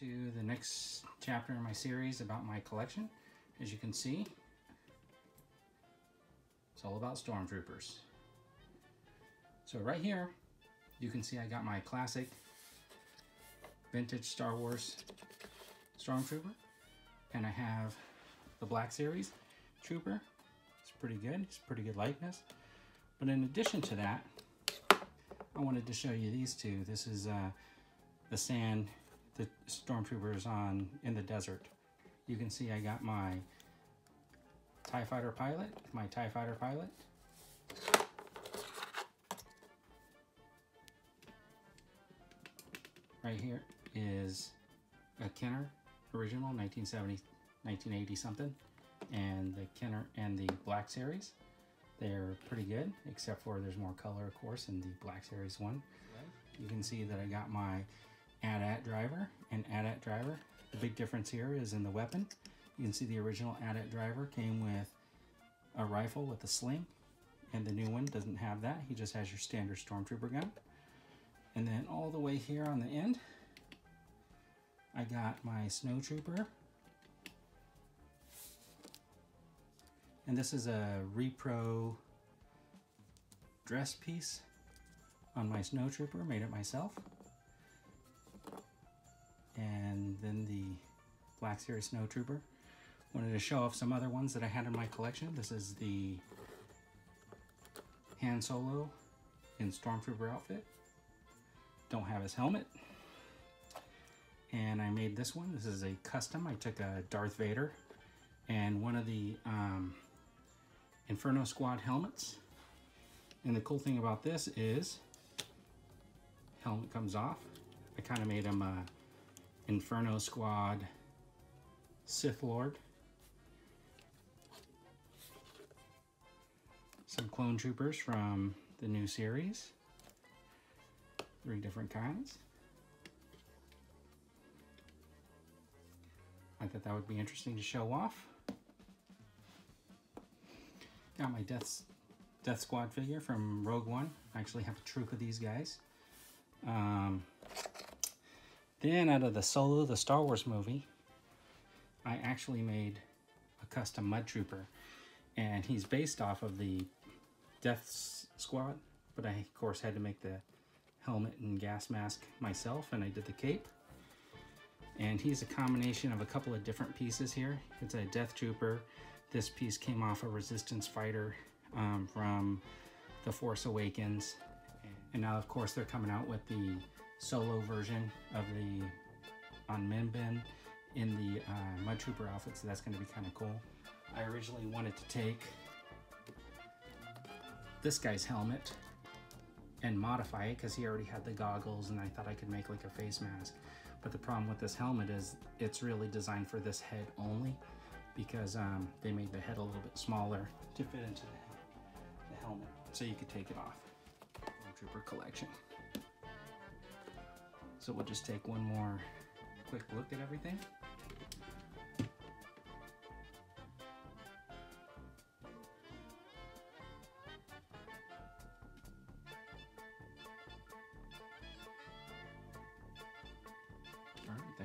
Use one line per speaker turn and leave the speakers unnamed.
to the next chapter in my series about my collection. As you can see, it's all about stormtroopers. So right here, you can see I got my classic vintage Star Wars Stormtrooper. And I have the Black Series Trooper. It's pretty good. It's pretty good likeness. But in addition to that, I wanted to show you these two. This is uh, the sand the stormtroopers on in the desert. You can see I got my TIE fighter pilot, my TIE fighter pilot. Right here is a Kenner original 1970 1980 something and the Kenner and the Black Series. They're pretty good, except for there's more color, of course, in the Black Series one. You can see that I got my AT-AT driver and AT-AT driver. The big difference here is in the weapon. You can see the original AT-AT driver came with a rifle with a sling, and the new one doesn't have that. He just has your standard Stormtrooper gun. And then all the way here on the end, I got my Snow Trooper. And this is a repro dress piece on my Snow Trooper, made it myself Black Series Snow Trooper. Wanted to show off some other ones that I had in my collection. This is the Han Solo in Stormtrooper outfit. Don't have his helmet. And I made this one. This is a custom. I took a Darth Vader and one of the um, Inferno Squad helmets. And the cool thing about this is helmet comes off. I kind of made him a Inferno Squad Sith Lord. Some clone troopers from the new series. Three different kinds. I thought that would be interesting to show off. Got my Death, Death Squad figure from Rogue One. I actually have a troop of these guys. Um, then out of the Solo, the Star Wars movie, I actually made a custom Mud Trooper. And he's based off of the Death Squad, but I, of course, had to make the helmet and gas mask myself, and I did the cape. And he's a combination of a couple of different pieces here. It's a Death Trooper. This piece came off a Resistance Fighter um, from The Force Awakens. And now, of course, they're coming out with the solo version of the on Mimban in the uh, Mud Trooper outfit, so that's going to be kind of cool. I originally wanted to take this guy's helmet and modify it because he already had the goggles and I thought I could make like a face mask. But the problem with this helmet is it's really designed for this head only because um, they made the head a little bit smaller to fit into the, the helmet so you could take it off. Trooper collection. So we'll just take one more quick look at everything.